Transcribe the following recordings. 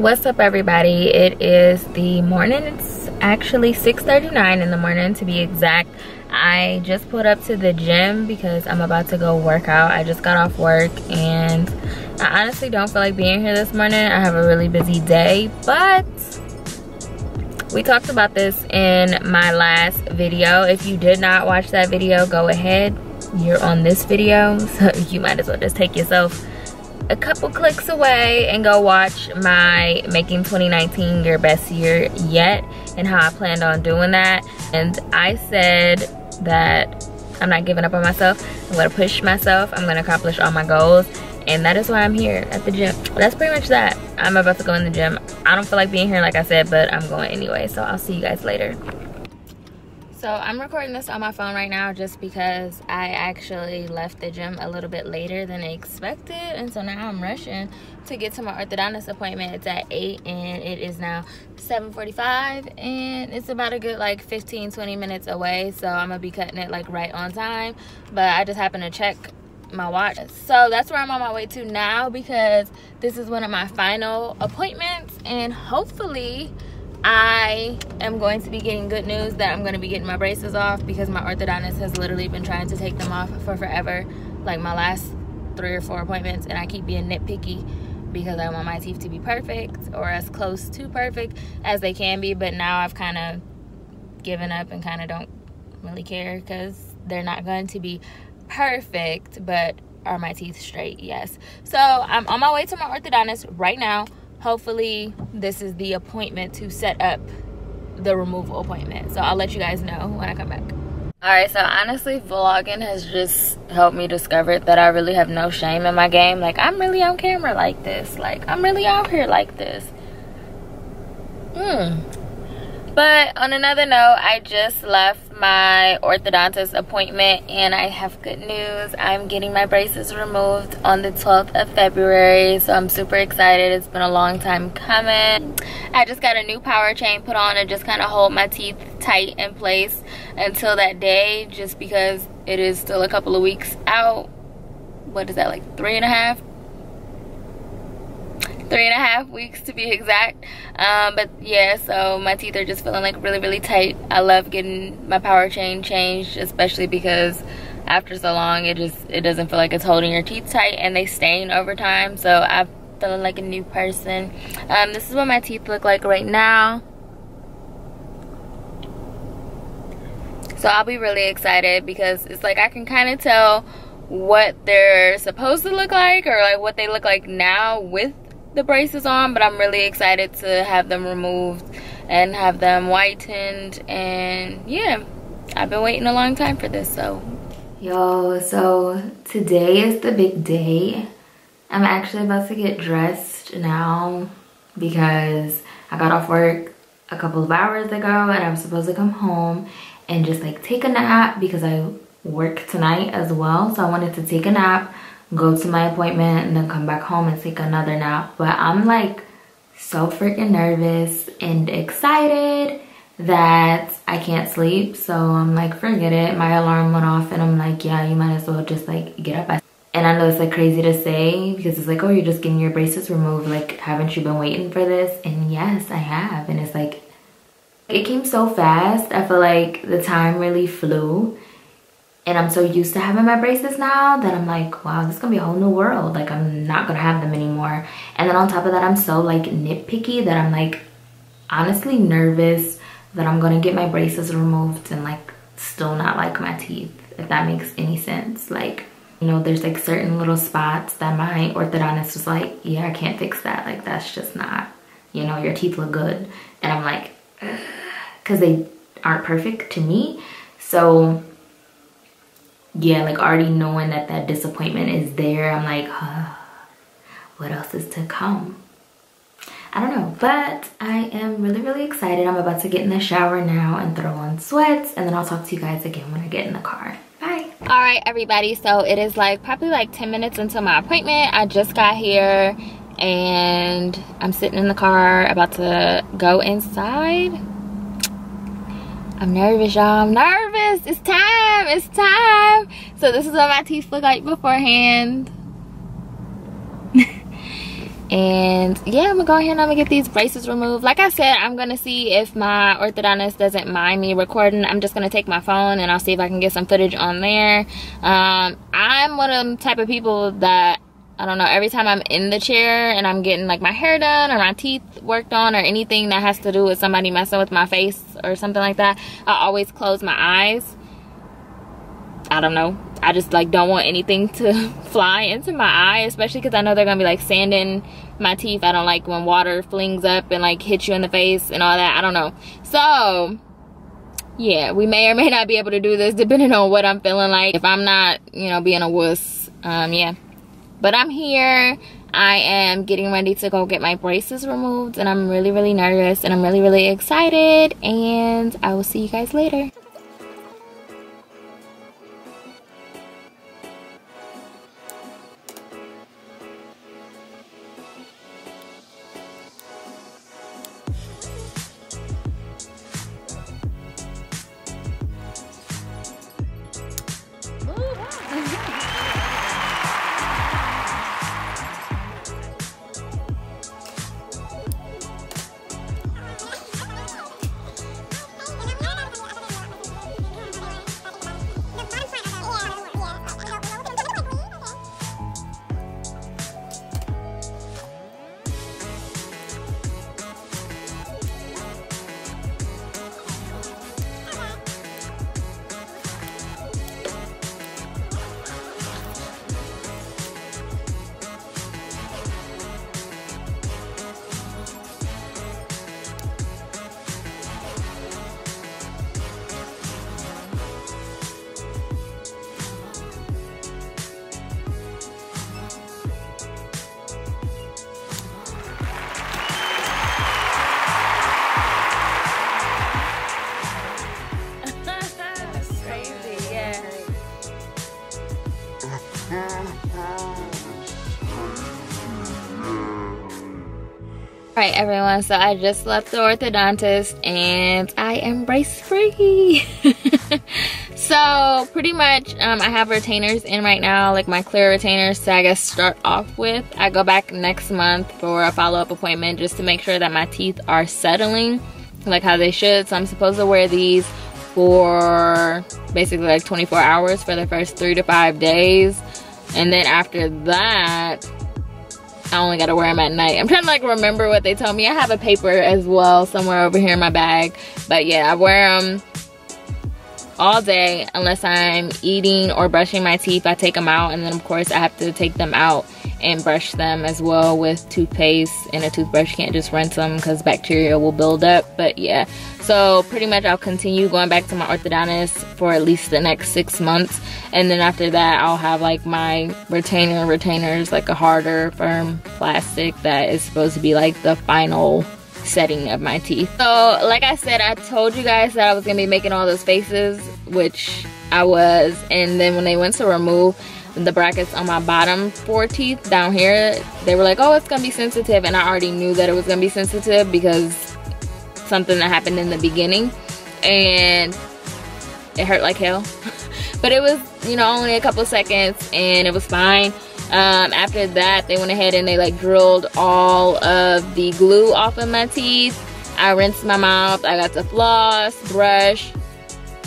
what's up everybody? It is the morning. It's actually 6:39 in the morning to be exact. I just pulled up to the gym because i'm about to go work out. I just got off work and i honestly don't feel like being here this morning. I have a really busy day but we talked about this in my last video. If you did not watch that video go ahead. You're on this video so you might as well just take yourself a couple clicks away and go watch my making 2019 your best year yet and how I planned on doing that. And I said that I'm not giving up on myself. I'm gonna push myself. I'm gonna accomplish all my goals. And that is why I'm here at the gym. That's pretty much that. I'm about to go in the gym. I don't feel like being here like I said, but I'm going anyway. So I'll see you guys later. So I'm recording this on my phone right now just because I actually left the gym a little bit later than expected. And so now I'm rushing to get to my orthodontist appointment. It's at 8 and it is now 7.45 and it's about a good like 15, 20 minutes away. So I'm gonna be cutting it like right on time. But I just happened to check my watch. So that's where I'm on my way to now because this is one of my final appointments and hopefully I am going to be getting good news that I'm going to be getting my braces off because my orthodontist has literally been trying to take them off for forever. Like my last three or four appointments and I keep being nitpicky because I want my teeth to be perfect or as close to perfect as they can be. But now I've kind of given up and kind of don't really care because they're not going to be perfect. But are my teeth straight? Yes. So I'm on my way to my orthodontist right now hopefully this is the appointment to set up the removal appointment. So i'll let you guys know when i come back. All right so honestly vlogging has just helped me discover that i really have no shame in my game. Like i'm really on camera like this. Like i'm really out here like this. Hmm but on another note i just left my orthodontist appointment and I have good news. I'm getting my braces removed on the 12th of February. So I'm super excited. It's been a long time coming. I just got a new power chain put on and just kind of hold my teeth tight in place until that day just because it is still a couple of weeks out. What is that, like three and a half, three and a half weeks to be exact. Um, but yeah so my teeth are just feeling like really really tight. I love getting my power chain changed especially because after so long it just it doesn't feel like it's holding your teeth tight and they stain over time. So i'm feeling like a new person. Um, this is what my teeth look like right now. So i'll be really excited because it's like i can kind of tell what they're supposed to look like or like what they look like now with the braces on but i'm really excited to have them removed and have them whitened. And yeah i've been waiting a long time for this so. Yo so today is the big day. I'm actually about to get dressed now because i got off work a couple of hours ago and i'm supposed to come home and just like take a nap because i work tonight as well. So i wanted to take a nap go to my appointment and then come back home and take another nap. But I'm like so freaking nervous and excited that I can't sleep. So I'm like, forget it. My alarm went off and I'm like, yeah, you might as well just like get up. And I know it's like crazy to say because it's like, oh, you're just getting your braces removed. Like, haven't you been waiting for this? And yes, I have. And it's like, it came so fast. I feel like the time really flew and I'm so used to having my braces now that I'm like, wow, this is gonna be a whole new world. Like I'm not gonna have them anymore. And then on top of that, I'm so like nitpicky that I'm like honestly nervous that I'm gonna get my braces removed and like still not like my teeth, if that makes any sense. Like, you know, there's like certain little spots that my orthodontist was like, yeah, I can't fix that. Like that's just not, you know, your teeth look good. And I'm like, because they aren't perfect to me. So yeah, like already knowing that that disappointment is there, I'm like, what else is to come? I don't know, but I am really, really excited. I'm about to get in the shower now and throw on sweats, and then I'll talk to you guys again when I get in the car. Bye. All right, everybody, so it is like probably like 10 minutes until my appointment. I just got here and I'm sitting in the car about to go inside I'm nervous, y'all. I'm nervous. It's time. It's time. So this is what my teeth look like beforehand. and yeah i'm gonna go ahead and i'm gonna get these braces removed like i said i'm gonna see if my orthodontist doesn't mind me recording i'm just gonna take my phone and i'll see if i can get some footage on there um, i'm one of them type of people that I don't know, every time I'm in the chair and I'm getting like my hair done or my teeth worked on or anything that has to do with somebody messing with my face or something like that, I always close my eyes. I don't know. I just like don't want anything to fly into my eye, especially because I know they're gonna be like sanding my teeth. I don't like when water flings up and like hits you in the face and all that. I don't know. So yeah, we may or may not be able to do this depending on what I'm feeling like. If I'm not, you know, being a wuss, um, yeah. But I'm here. I am getting ready to go get my braces removed and I'm really, really nervous and I'm really, really excited. And I will see you guys later. Alright everyone, so I just left the orthodontist and I am brace free. so pretty much um, I have retainers in right now, like my clear retainers to I guess start off with. I go back next month for a follow-up appointment just to make sure that my teeth are settling like how they should. So I'm supposed to wear these for basically like 24 hours for the first three to five days. And then after that, I only gotta wear them at night. I'm trying to like remember what they told me. I have a paper as well somewhere over here in my bag. But yeah, I wear them all day unless I'm eating or brushing my teeth. I take them out and then of course I have to take them out and brush them as well with toothpaste and a toothbrush. Can't just rinse them because bacteria will build up. But yeah, so pretty much I'll continue going back to my orthodontist for at least the next six months. And then after that, I'll have like my retainer retainers, like a harder, firm plastic that is supposed to be like the final setting of my teeth. So like I said, I told you guys that I was gonna be making all those faces, which I was. And then when they went to remove, the brackets on my bottom four teeth down here they were like oh it's gonna be sensitive. And I already knew that it was gonna be sensitive because something that happened in the beginning. And it hurt like hell. But it was you know only a couple seconds and it was fine. Um, after that they went ahead and they like drilled all of the glue off of my teeth. I rinsed my mouth. I got to floss brush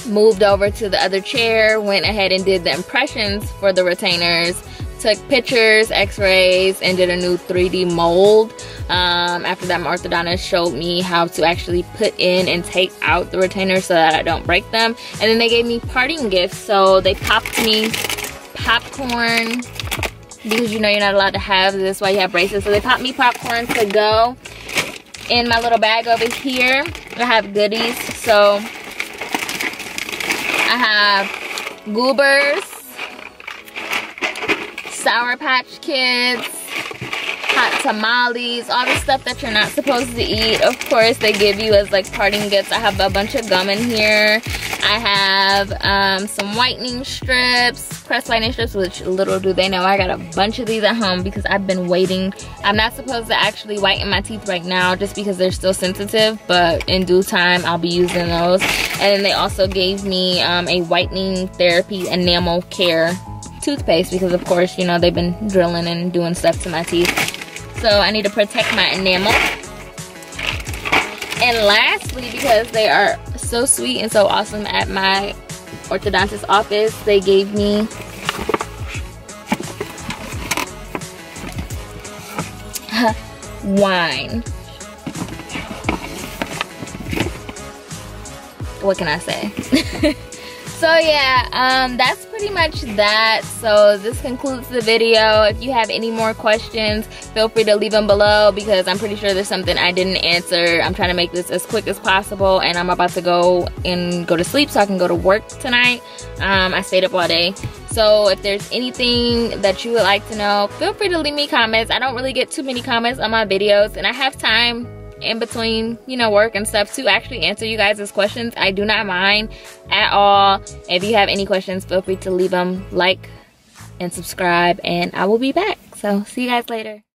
moved over to the other chair, went ahead and did the impressions for the retainers, took pictures, x-rays, and did a new 3D mold. Um, after that, my orthodontist showed me how to actually put in and take out the retainers so that I don't break them. And then they gave me parting gifts. So they popped me popcorn because you know you're not allowed to have this while you have braces. So they popped me popcorn to go in my little bag over here. I have goodies. So I have goobers, Sour Patch Kids, hot tamales, all the stuff that you're not supposed to eat. Of course, they give you as like parting gifts. I have a bunch of gum in here. I have um, some whitening strips, Crest whitening strips, which little do they know I got a bunch of these at home because I've been waiting. I'm not supposed to actually whiten my teeth right now just because they're still sensitive, but in due time I'll be using those. And then they also gave me um, a whitening therapy enamel care toothpaste because of course, you know, they've been drilling and doing stuff to my teeth. so I need to protect my enamel. And lastly, because they are so sweet and so awesome at my orthodontist office, they gave me wine. What can I say? so yeah um, that's pretty much that. So this concludes the video. If you have any more questions feel free to leave them below because i'm pretty sure there's something i didn't answer. I'm trying to make this as quick as possible and i'm about to go and go to sleep so i can go to work tonight. Um, i stayed up all day. So if there's anything that you would like to know feel free to leave me comments. I don't really get too many comments on my videos and i have time in between, you know, work and stuff to actually answer you guys' questions. I do not mind at all. If you have any questions, feel free to leave them, like, and subscribe, and I will be back. So, see you guys later.